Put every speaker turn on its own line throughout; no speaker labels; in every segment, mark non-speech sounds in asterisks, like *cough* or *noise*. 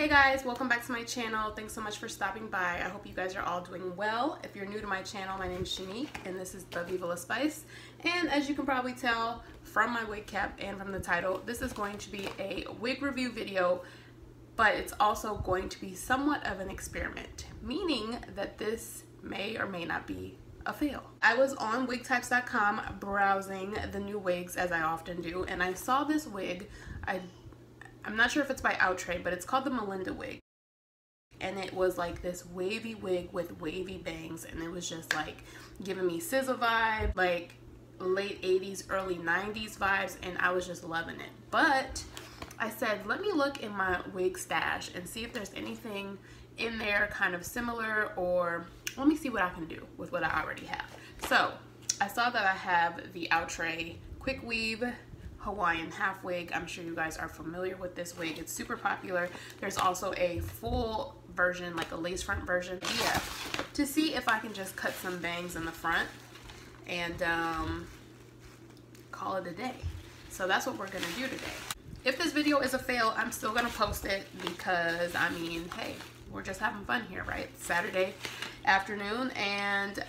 Hey guys, welcome back to my channel. Thanks so much for stopping by. I hope you guys are all doing well. If you're new to my channel, my name is Chanique and this is the Viva La Spice. And as you can probably tell from my wig cap and from the title, this is going to be a wig review video, but it's also going to be somewhat of an experiment, meaning that this may or may not be a fail. I was on wigtypes.com browsing the new wigs as I often do, and I saw this wig. I I'm not sure if it's by Outre, but it's called the Melinda wig. And it was like this wavy wig with wavy bangs, and it was just like giving me SZA vibe, like late 80s, early 90s vibes, and I was just loving it. But I said, let me look in my wig stash and see if there's anything in there kind of similar, or let me see what I can do with what I already have. So I saw that I have the Outre Quick Weave Hawaiian half wig. I'm sure you guys are familiar with this wig. It's super popular. There's also a full version, like a lace front version. Yeah, to see if I can just cut some bangs in the front and um, call it a day. So that's what we're gonna do today. If this video is a fail, I'm still gonna post it because I mean, hey, we're just having fun here, right? Saturday afternoon and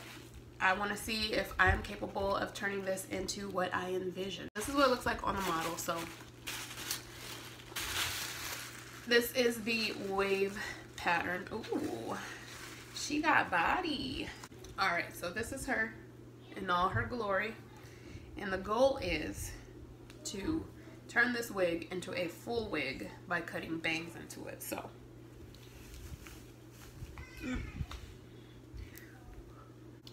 I want to see if I'm capable of turning this into what I envision. This is what it looks like on the model. So this is the wave pattern. Ooh, she got body. All right, so this is her in all her glory. And the goal is to turn this wig into a full wig by cutting bangs into it. So. Mm.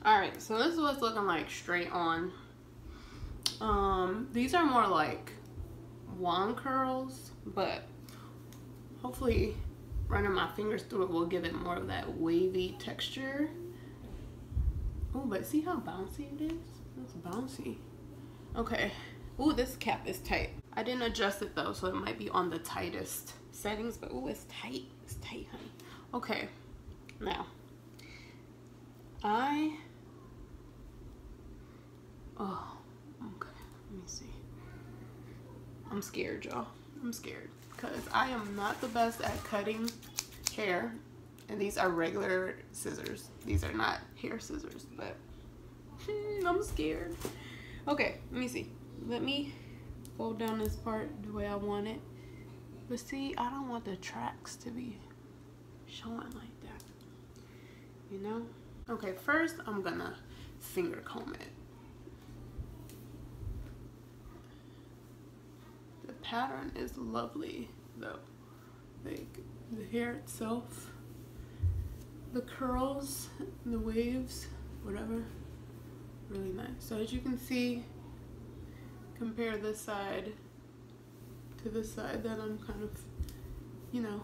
All right, so this is what's looking like straight on. Um, these are more like wand curls, but hopefully running my fingers through it will give it more of that wavy texture. Oh, but see how bouncy it is? It's bouncy. Okay. Oh, this cap is tight. I didn't adjust it though, so it might be on the tightest settings, but oh, it's tight. It's tight, honey. Okay. Now, I Oh, okay. Let me see. I'm scared, y'all. I'm scared because I am not the best at cutting hair. And these are regular scissors. These are not hair scissors, but *laughs* I'm scared. Okay, let me see. Let me fold down this part the way I want it. But see, I don't want the tracks to be showing like that. You know? Okay, first I'm gonna finger comb it. Pattern is lovely though. Like the hair itself, the curls, the waves, whatever, really nice. So as you can see, compare this side to this side that I'm kind of, you know,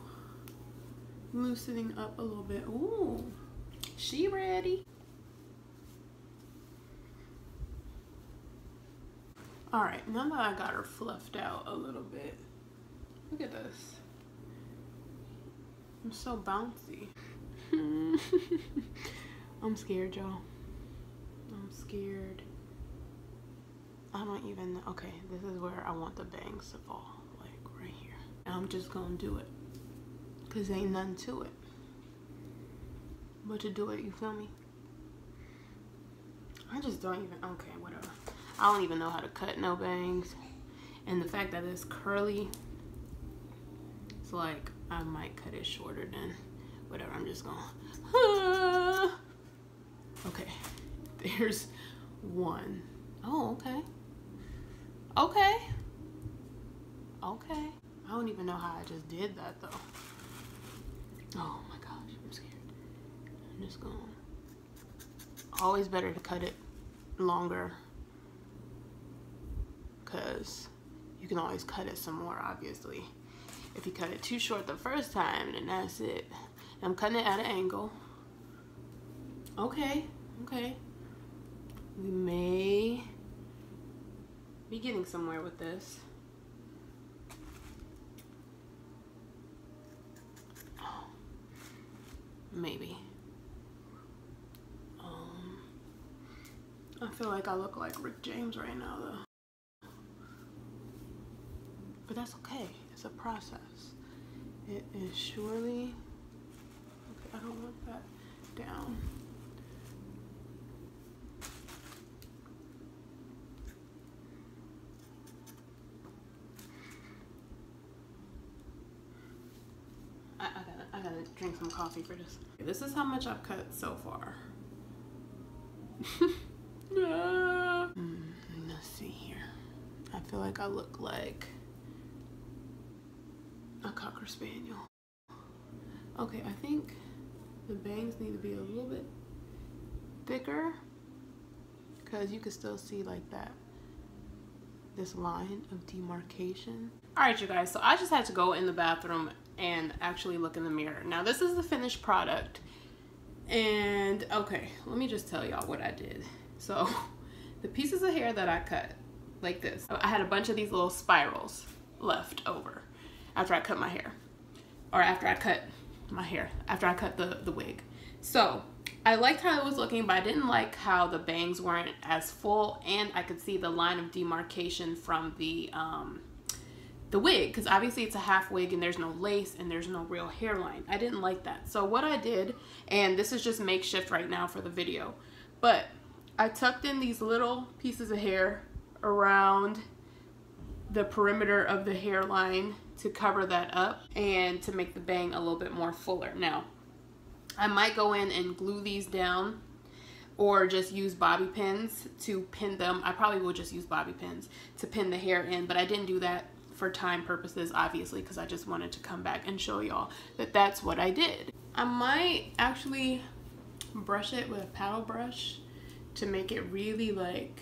loosening up a little bit. Ooh, she ready. All right, now that I got her fluffed out a little bit, look at this. I'm so bouncy. *laughs* I'm scared, y'all. I'm scared. I don't even, okay, this is where I want the bangs to fall, like right here. I'm just gonna do it, cause ain't nothing to it. But to do it, you feel me? I just don't even, okay, whatever. I don't even know how to cut no bangs. And the fact that it's curly, it's like I might cut it shorter than whatever. I'm just going, *sighs* ah. okay, *laughs* there's one. Oh, okay. Okay. Okay. I don't even know how I just did that though. Oh my gosh, I'm scared. I'm just going. Always better to cut it longer because you can always cut it some more obviously. If you cut it too short the first time then that's it. I'm cutting it at an angle. Okay okay. We may be getting somewhere with this. *gasps* Maybe. Um, I feel like I look like Rick James right now though but that's okay. It's a process. it is surely, okay, I don't want that down. I, gotta, drink some coffee for this. This is how much I've cut so far. *laughs* mm, let's see here. I feel like I look like a cocker spaniel. Okay, I think the bangs need to be a little bit thicker because you can still see like that this line of demarcation. All right, you guys, so I just had to go in the bathroom and actually look in the mirror. Now this is the finished product and okay, let me just tell y'all what I did. So *laughs* the pieces of hair that I cut like this, I had a bunch of these little spirals left over after I cut my hair or after I cut my hair, after I cut the, the wig. So I liked how it was looking, but I didn't like how the bangs weren't as full and I could see the line of demarcation from the, um, the wig because obviously it's a half wig and there's no lace and there's no real hairline. I didn't like that. So what I did, and this is just makeshift right now for the video, but I tucked in these little pieces of hair around the perimeter of the hairline to cover that up and to make the bang a little bit more fuller. Now, I might go in and glue these down or just use bobby pins to pin them. I probably will just use bobby pins to pin the hair in, but I didn't do that for time purposes, obviously, because I just wanted to come back and show y'all that that's what I did. I might actually brush it with a paddle brush to make it really like,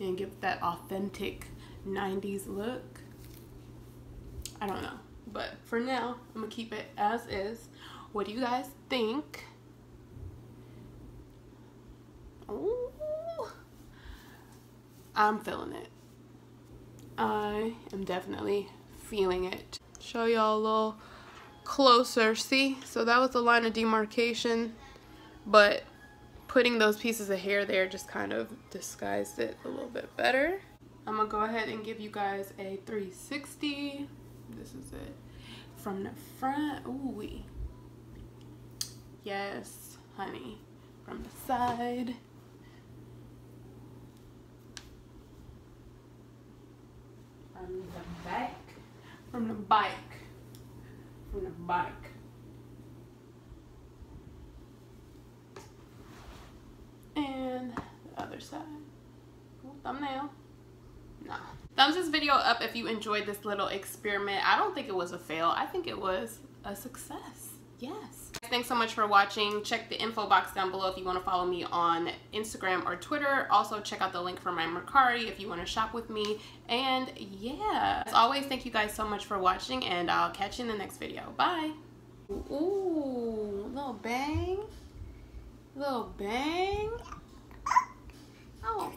and give that authentic 90s look. I don't know. But for now, I'm gonna keep it as is. What do you guys think? Ooh, I'm feeling it. I am definitely feeling it. Show y'all a little closer. See? So that was the line of demarcation, but putting those pieces of hair there just kind of disguised it a little bit better. I'm gonna go ahead and give you guys a 360. This is it. From the front, ooh -wee. Yes, honey. From the side. From the back. From the bike. From the bike. And the other side. Ooh, thumbnail. No. Thumbs this video up if you enjoyed this little experiment. I don't think it was a fail. I think it was a success. Yes. Thanks so much for watching. Check the info box down below if you want to follow me on Instagram or Twitter. Also, check out the link for my Mercari if you want to shop with me. And yeah, as always, thank you guys so much for watching and I'll catch you in the next video. Bye. Ooh, little bang. Little bang. Oh.